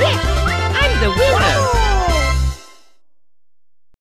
イエッ